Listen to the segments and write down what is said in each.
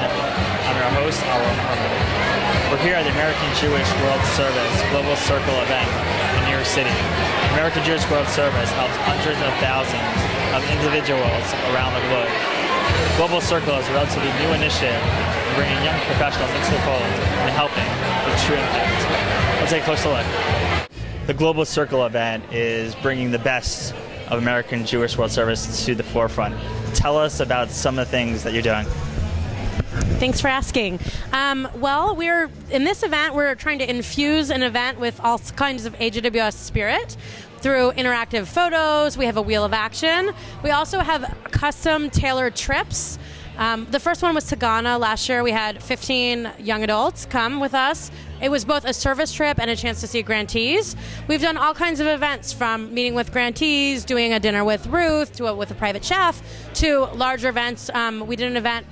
Network. I'm your host, Harmon. We're here at the American Jewish World Service Global Circle event in New York City. American Jewish World Service helps hundreds of thousands of individuals around the globe. Global Circle is a relatively new initiative in bringing young professionals into the fold and helping with true impact. Let's take a closer look. The Global Circle event is bringing the best of American Jewish World Service to the forefront. Tell us about some of the things that you're doing. Thanks for asking. Um, well, we're in this event. We're trying to infuse an event with all kinds of AJWS spirit through interactive photos. We have a wheel of action. We also have custom tailored trips. Um, the first one was to Ghana last year. We had 15 young adults come with us. It was both a service trip and a chance to see grantees. We've done all kinds of events from meeting with grantees, doing a dinner with Ruth, to a, with a private chef, to larger events. Um, we did an event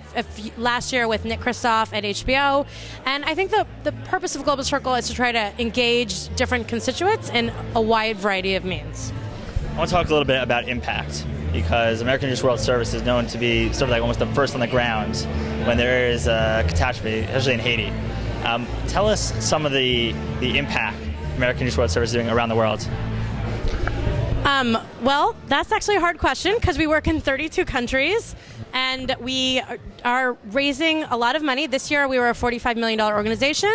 last year with Nick Kristof at HBO. And I think the, the purpose of Global Circle is to try to engage different constituents in a wide variety of means. I want to talk a little bit about impact because American Jewish World Service is known to be sort of like almost the first on the ground when there is a catastrophe, especially in Haiti. Um, tell us some of the, the impact American Jewish World Service is doing around the world. Um, well, that's actually a hard question because we work in 32 countries and we are raising a lot of money. This year we were a $45 million organization.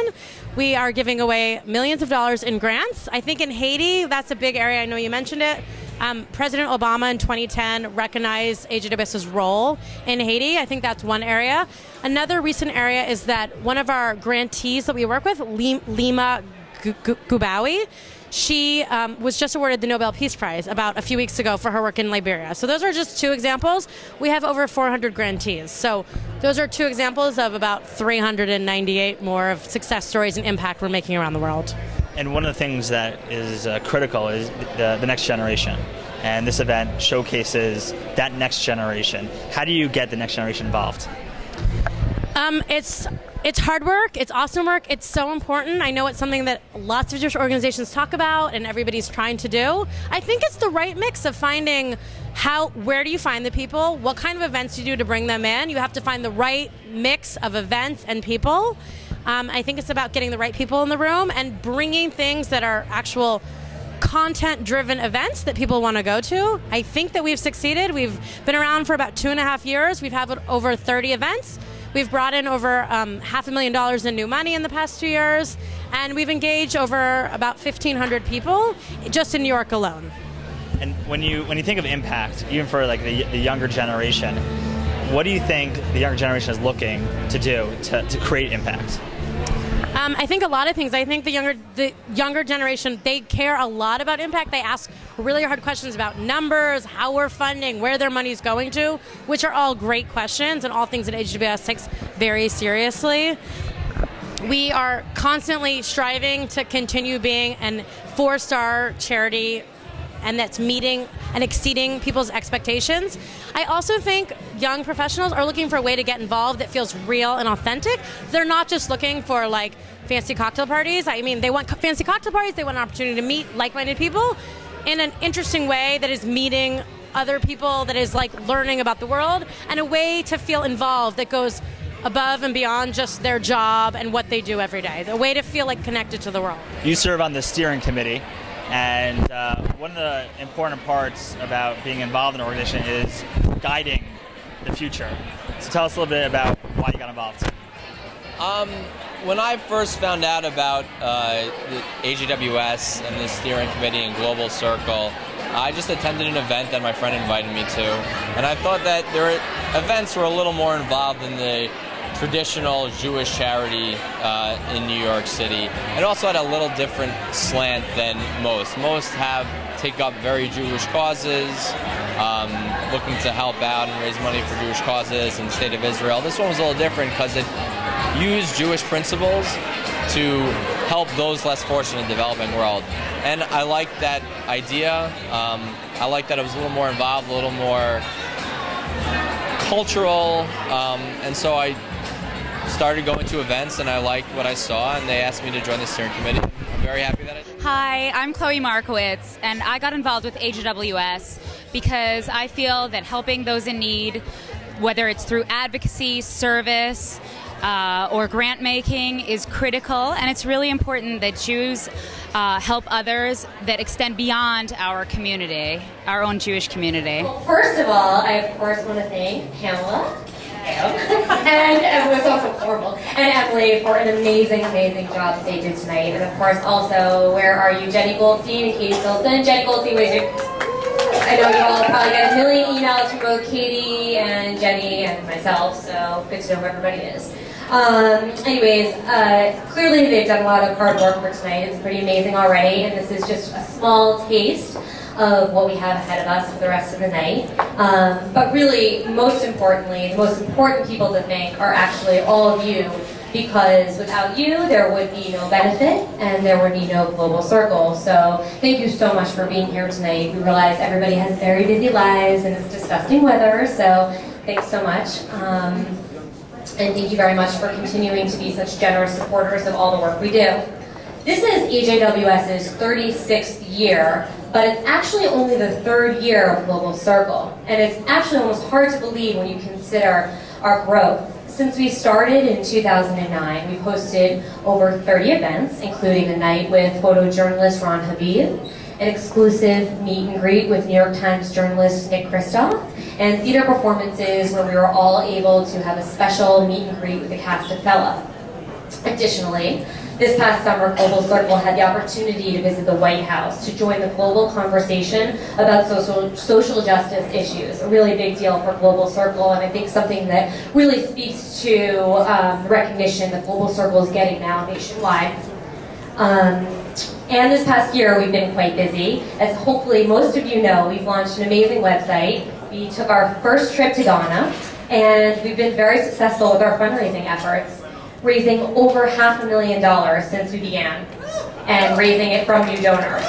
We are giving away millions of dollars in grants. I think in Haiti, that's a big area. I know you mentioned it. Um, President Obama in 2010 recognized AJWS's role in Haiti. I think that's one area. Another recent area is that one of our grantees that we work with, Leymah Gbowee, she um, was just awarded the Nobel Peace Prize about a few weeks ago for her work in Liberia. So those are just two examples. We have over 400 grantees. So those are two examples of about 398 more of success stories and impact we're making around the world. And one of the things that is uh, critical is the, the next generation. And this event showcases that next generation. How do you get the next generation involved? Um, it's it's hard work. It's awesome work. It's so important. I know it's something that lots of Jewish organizations talk about and everybody's trying to do. I think it's the right mix of finding how where do you find the people? What kind of events do you do to bring them in? You have to find the right mix of events and people. Um, I think it's about getting the right people in the room and bringing things that are actual content driven events that people want to go to. I think that we've succeeded. We've been around for about two and a half years. We've had over 30 events. We've brought in over um, half a million dollars in new money in the past two years, and we've engaged over about 1,500 people just in New York alone. And when you when you think of impact, even for like the, the younger generation, what do you think the younger generation is looking to do to, to create impact? Um, I think a lot of things. I think the younger the younger generation they care a lot about impact. They ask really hard questions about numbers, how we're funding, where their money is going to, which are all great questions and all things that AJWS takes very seriously. We are constantly striving to continue being an four-star charity and that's meeting and exceeding people's expectations. I also think young professionals are looking for a way to get involved that feels real and authentic. They're not just looking for like fancy cocktail parties. I mean, they want fancy cocktail parties, they want an opportunity to meet like minded people in an interesting way that is meeting other people, that is like learning about the world, and a way to feel involved that goes above and beyond just their job and what they do every day. A way to feel like connected to the world. You serve on the steering committee. And uh, one of the important parts about being involved in an organization is guiding the future. So tell us a little bit about why you got involved. Um, when I first found out about uh, the AJWS and the steering committee and Global Circle, I just attended an event that my friend invited me to, and I thought that their events were a little more involved than the traditional Jewish charity uh, in New York City. It also had a little different slant than most. Most have take up very Jewish causes, um, looking to help out and raise money for Jewish causes in the state of Israel. This one was a little different because it used Jewish principles to help those less fortunate in the developing world. And I like that idea. Um, I like that it was a little more involved, a little more cultural, um, and so I started going to events and I liked what I saw, and they asked me to join the steering committee. I'm very happy that I did. Hi, I'm Chloe Markowitz, and I got involved with AJWS because I feel that helping those in need, whether it's through advocacy, service, uh, or grant making, is critical, and it's really important that Jews uh, help others that extend beyond our community, our own Jewish community. Well, first of all, I of course want to thank Pamela and it was also horrible. And Emily for an amazing, amazing job that they did tonight. And of course, also, where are you, Jenny Goldstein and Katie Filson? Jenny Goldstein, where's your... I know you all probably get a million emails from both Katie and Jenny and myself, so good to know who everybody is. Um, anyways, uh, clearly they've done a lot of hard work for tonight. It's pretty amazing already, and this is just a small taste of what we have ahead of us for the rest of the night. Um, but really, most importantly, the most important people to thank are actually all of you because without you, there would be no benefit and there would be no global circle. So thank you so much for being here tonight. We realize everybody has very busy lives and it's disgusting weather, so thanks so much. Um, and thank you very much for continuing to be such generous supporters of all the work we do. This is AJWS's 36th year, but it's actually only the third year of Global Circle. And it's actually almost hard to believe when you consider our growth. Since we started in 2009, we've hosted over 30 events, including a night with photojournalist Ron Haviv, an exclusive meet and greet with New York Times journalist Nick Kristof, and theater performances where we were all able to have a special meet and greet with the cast of Fela. Additionally, this past summer, Global Circle had the opportunity to visit the White House to join the global conversation about social, social justice issues. A really big deal for Global Circle, and I think something that really speaks to um, recognition that Global Circle is getting now nationwide. Um, and this past year, we've been quite busy. As hopefully most of you know, we've launched an amazing website. We took our first trip to Ghana, and we've been very successful with our fundraising efforts raising over half a million dollars since we began and raising it from new donors.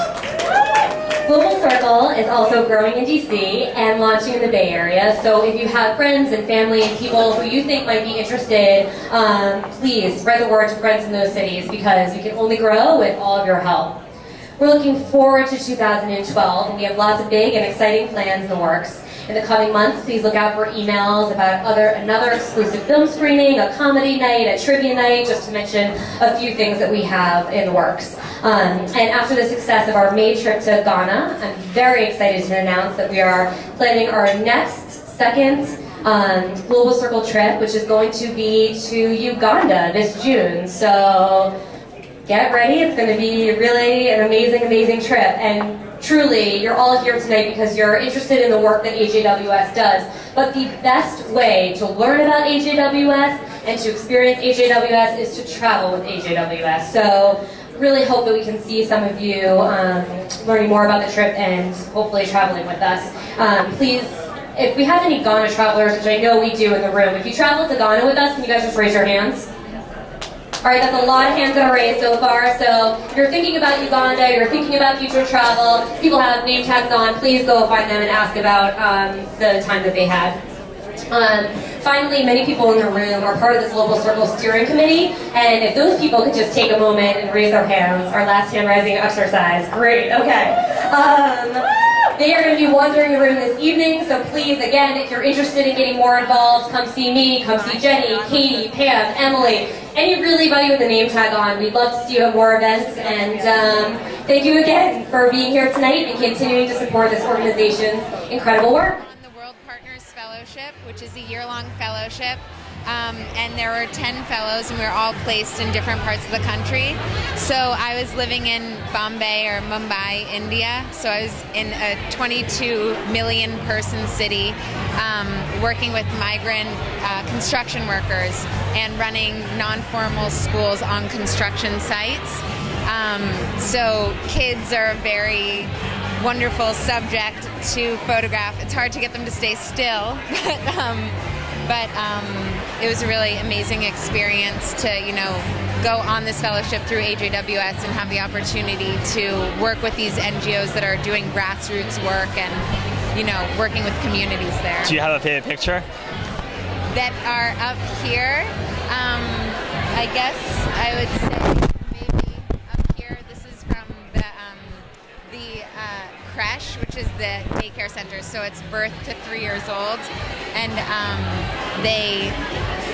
Global Circle is also growing in DC and launching in the Bay Area. So if you have friends and family and people who you think might be interested, um, please spread the word to friends in those cities because we can only grow with all of your help. We're looking forward to 2012 and we have lots of big and exciting plans in the works. In the coming months, please look out for emails about other another exclusive film screening, a comedy night, a trivia night, just to mention a few things that we have in the works. Um, and after the success of our May trip to Ghana, I'm very excited to announce that we are planning our next second um, Global Circle trip, which is going to be to Uganda this June. So get ready. It's going to be really an amazing, amazing trip. And truly, you're all here tonight because you're interested in the work that AJWS does. But the best way to learn about AJWS and to experience AJWS is to travel with AJWS. So really hope that we can see some of you um, learning more about the trip and hopefully traveling with us. Um, please, if we have any Ghana travelers, which I know we do in the room, if you travel to Ghana with us, can you guys just raise your hands? All right, that's a lot of hands that are raised so far. So if you're thinking about Uganda, you're thinking about future travel, people have name tags on, please go find them and ask about um, the time that they had. Um, finally, many people in the room are part of the Global Circle Steering Committee, and if those people could just take a moment and raise their hands, our last hand raising exercise. Great, okay. Um, they are going to be wandering the room this evening, so please, again, if you're interested in getting more involved, come see me, come see Jenny, Katie, Pam, Emily, any really buddy with a name tag on. We'd love to see you at more events, and um, thank you again for being here tonight and continuing to support this organization's incredible work. The World Partners Fellowship, which is a year-long fellowship um, and there were 10 fellows, and we were all placed in different parts of the country. So I was living in Bombay or Mumbai, India. So I was in a 22 million person city, um, working with migrant uh, construction workers and running non formal schools on construction sites. Um, so kids are a very wonderful subject to photograph. It's hard to get them to stay still, but um, but um, it was a really amazing experience to, you know, go on this fellowship through AJWS and have the opportunity to work with these NGOs that are doing grassroots work and, you know, working with communities there. Do you have a favorite picture? that are up here. Um, I guess I would say maybe up here. This is from the um, the uh, creche, which is the daycare center. So it's birth to three years old, and um, they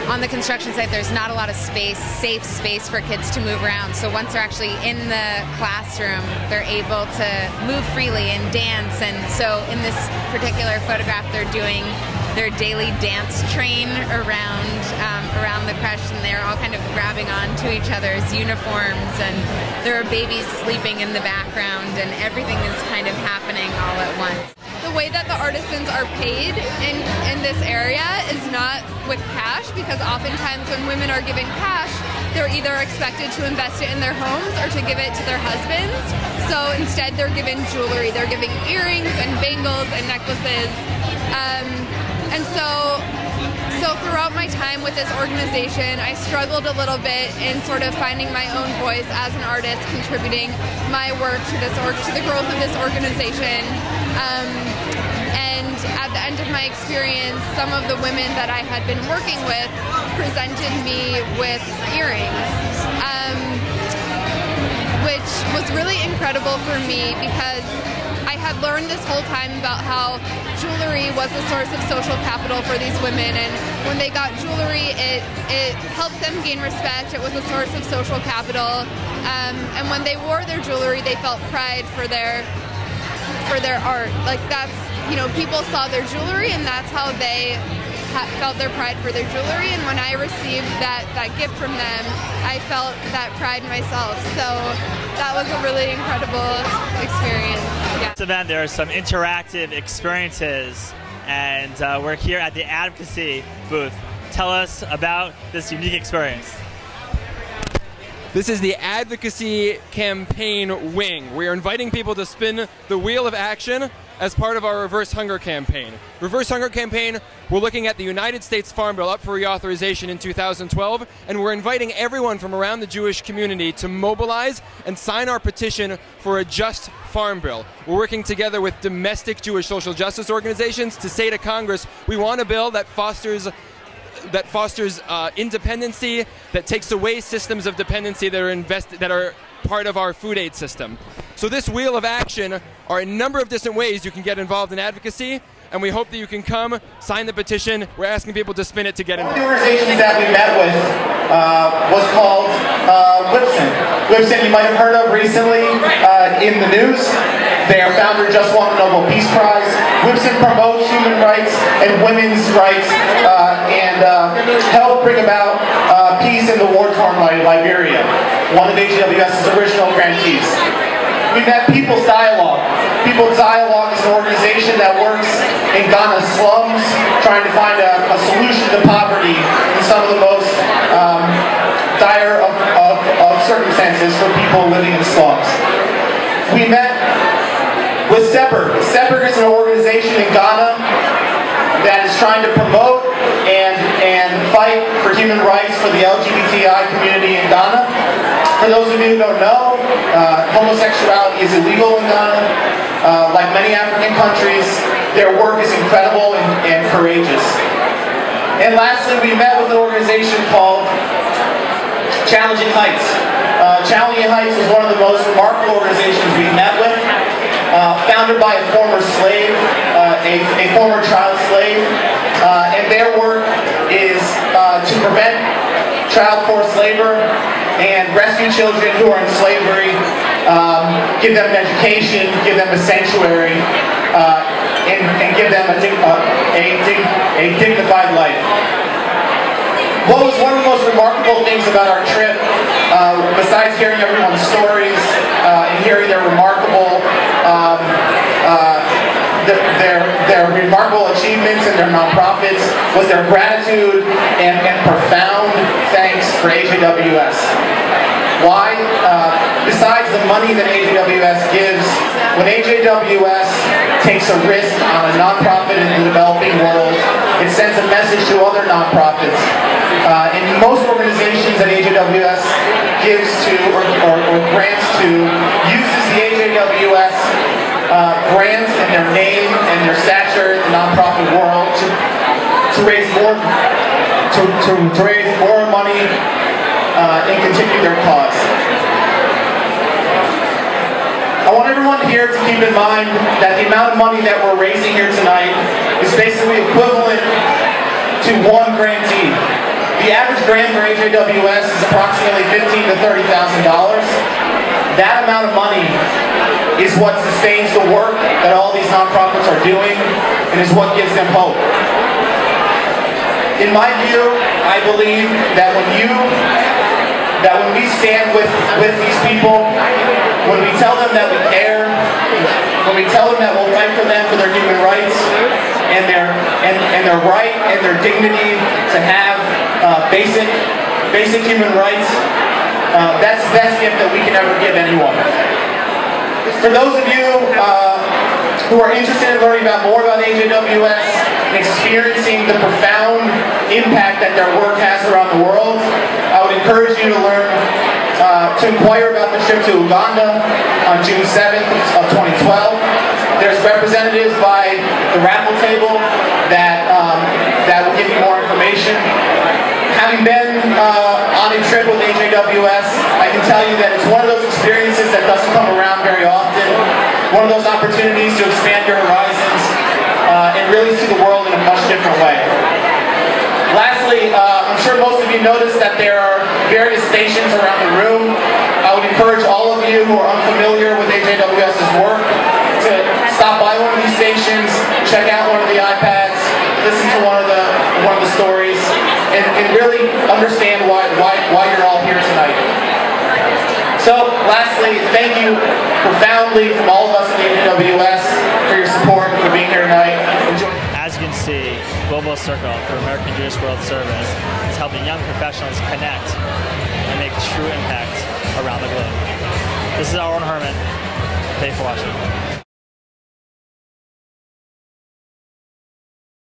on the construction site. There's not a lot of space, safe space for kids to move around. So once they're actually in the classroom, they're able to move freely and dance. And so in this particular photograph, they're doing their daily dance train around um, around the creche, and they're all kind of grabbing onto each other's uniforms, and there are babies sleeping in the background, and everything is kind of happening all at once. The way that the artisans are paid in, in this area is not with cash because oftentimes when women are given cash, they're either expected to invest it in their homes or to give it to their husbands. So instead, they're given jewelry. They're giving earrings and bangles and necklaces. Um, and so, so throughout my time with this organization, I struggled a little bit in sort of finding my own voice as an artist, contributing my work to this or to the growth of this organization. Um, at the end of my experience, some of the women that I had been working with presented me with earrings. Um, which was really incredible for me because I had learned this whole time about how jewelry was a source of social capital for these women, and when they got jewelry, it it helped them gain respect. It was a source of social capital, um, and when they wore their jewelry, they felt pride for their for their art. Like that's you know people saw their jewelry, and that's how they ha- felt their pride for their jewelry. And when I received that that gift from them, I felt that pride myself. So that was a really incredible experience. Yeah. This event, there are some interactive experiences, and uh, we're here at the advocacy booth. Tell us about this unique experience. This is the advocacy campaign wing. We are inviting people to spin the wheel of action as part of our reverse hunger campaign. Reverse hunger campaign, we're looking at the United States Farm Bill up for reauthorization in 2012, and we're inviting everyone from around the Jewish community to mobilize and sign our petition for a just farm bill. We're working together with domestic Jewish social justice organizations to say to Congress, we want a bill that fosters that fosters uh, independency, that takes away systems of dependency that are invested that are part of our food aid system. So this wheel of action are a number of different ways you can get involved in advocacy, and we hope that you can come sign the petition. We're asking people to spin it to get One involved. the organizations that we met with uh, was called uh, WIPSEN. WIPSEN you might have heard of recently uh, in the news. Their founder just won the Nobel Peace Prize. WIPSEN promotes human rights and women's rights uh, and uh, helped bring about uh, peace in the war-torn Li- Liberia, one of AJWS's original grantees. We met People's Dialogue. People's Dialogue is an organization that works in Ghana's slums, trying to find a, a solution to poverty in some of the most um, dire of, of, of circumstances for people living in slums. We met with SEPER. SEPER is an organization in Ghana that is trying to promote and, and fight for human rights for the LGBTI community in Ghana. For those of you who don't know, uh, homosexuality is illegal in Ghana. Uh, like many African countries, their work is incredible and, and courageous. And lastly, we met with an organization called Challenging Heights. Uh, Challenging Heights was one of the most remarkable organizations we met with. Uh, founded by a former slave, uh, a, a former child slave, uh, and their work is uh, to prevent child forced labor and rescue children who are in slavery, um, give them an education, give them a sanctuary, uh, and, and give them a, dig- uh, a, dig- a dignified life. What was one of the most remarkable things about our trip, uh, besides hearing everyone's stories uh, and hearing their remarkable, um, uh, th- their their remarkable achievements and their nonprofits, was their gratitude and, and profound thanks for AJWS. Why? Uh, besides the money that AJWS gives, when AJWS takes a risk on a nonprofit in the developing world, it sends a message to other nonprofits. Uh, and most organizations that AJWS gives to or, or, or grants to uses the AJWS uh, brand and their name and their stature in the nonprofit world to to raise more to, to, to raise more money uh, and continue their cause. I want everyone here to keep in mind that the amount of money that we're raising here tonight is basically equivalent to one grantee. The average grant for AJWS is approximately fifteen to thirty thousand dollars. That amount of money is what sustains the work that all these nonprofits are doing and is what gives them hope. In my view, I believe that when you that when we stand with, with these people, when we tell them that we care, when we tell them that we'll fight for them for their human rights and their and, and their right and their dignity to have uh, basic basic human rights, uh, that's the best gift that we can ever give anyone. For those of you uh, who are interested in learning about more about AJWS experiencing the profound impact that their work has around the world, I would encourage you to learn, uh, to inquire about the trip to Uganda on June 7th of 2012. There's representatives by the raffle table that, um, that will give you more information. Having been uh, on a trip with AJWS, I can tell you that it's one of those experiences that doesn't come around very often. One of those opportunities to expand your horizons uh, and really see the world in a much different way. Lastly, uh, I'm sure most of you noticed that there are various stations around the room. I would encourage all of you who are unfamiliar with AJWS's work to stop by one of these stations, check out one of the iPads, listen to one of the one of the stories, and, and really understand why, why why you're all here tonight. So, lastly, thank you profoundly from all of us at AJWS for your support for being here tonight. Enjoy. As you can see, Global Circle for American Jewish World Service is helping young professionals connect and make true impact around the globe. This is Aaron Herman. Thanks for watching.